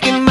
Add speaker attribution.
Speaker 1: making